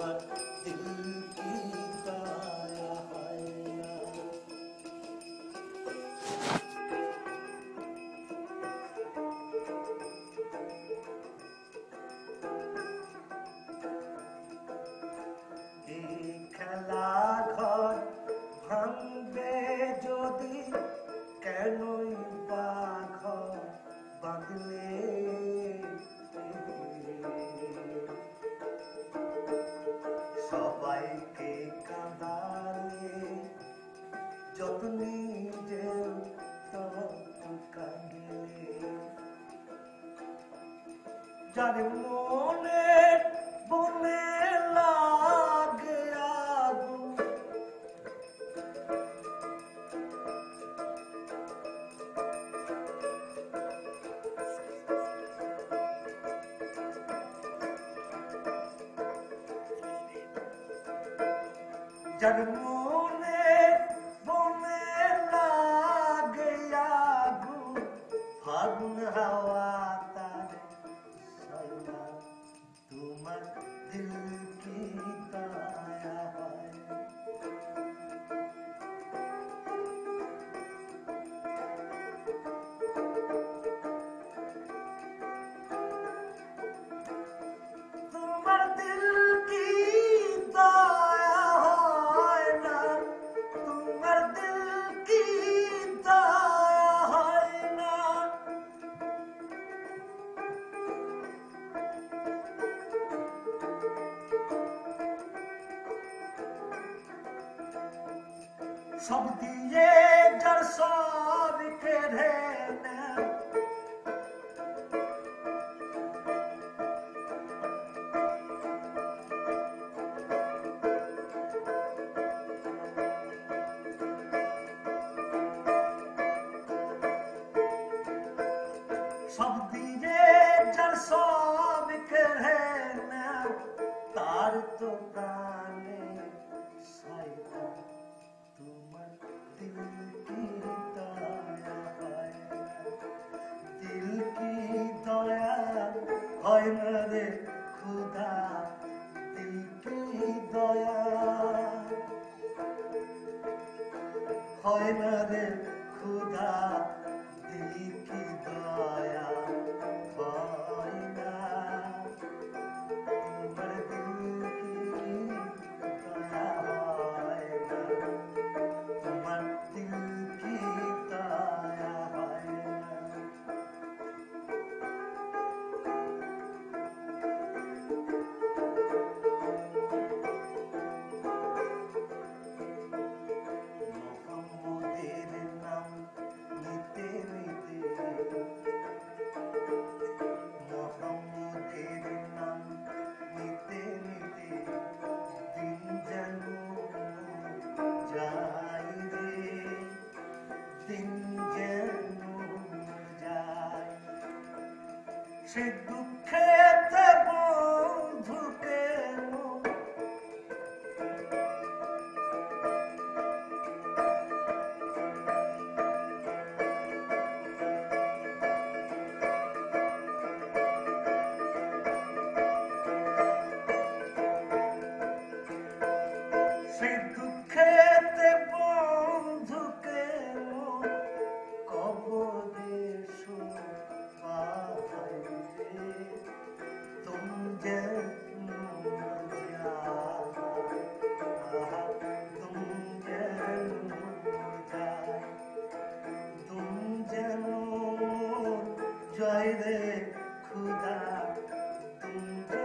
phật tình যার মনে বনে লাগে যার মনে বনে লাগে আগুন। ফাগুন হাওয়া सब दिए डर सौर के रहने। सब दिए डर सौर के रहने। तार तो तार হয় না রে খুদা দিলকে দয়া। হয় না রে খুদা দিলকে দয়া। সে দুঃখে दे खुदा तुम